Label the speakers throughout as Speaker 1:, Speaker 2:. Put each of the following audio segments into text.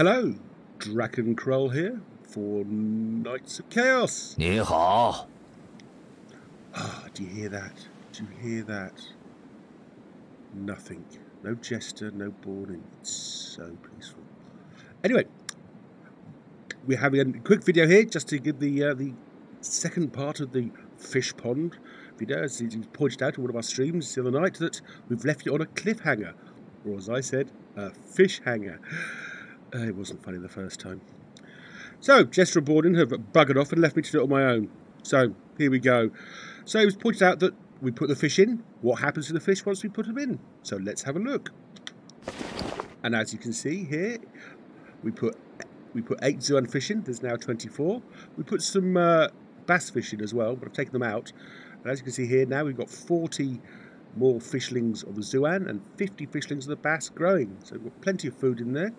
Speaker 1: Hello, Draken Krull here for Knights of Chaos.
Speaker 2: 你好
Speaker 1: ，Ah, do you hear that? Do you hear that? Nothing. No jester, no Borden. It's so peaceful. Anyway, we're having a quick video here just to give the uh, the second part of the fish pond video. As you pointed out in one of our streams the other night, that we've left it on a cliffhanger, or as I said, a fish hanger. Uh, it wasn't funny the first time. So, Jester Borden have buggered off and left me to do it on my own. So, here we go. So, it was pointed out that we put the fish in. What happens to the fish once we put them in? So, let's have a look. And as you can see here, we put we put eight Zuan fish in. There's now 24. We put some uh, bass fish in as well, but I've taken them out. And as you can see here, now we've got 40 more fishlings of the Zuan and 50 fishlings of the bass growing. So we've got plenty of food in there.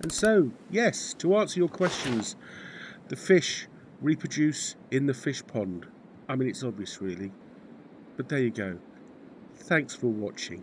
Speaker 1: And so, yes, to answer your questions, the fish reproduce in the fish pond. I mean, it's obvious, really. But there you go. Thanks for watching.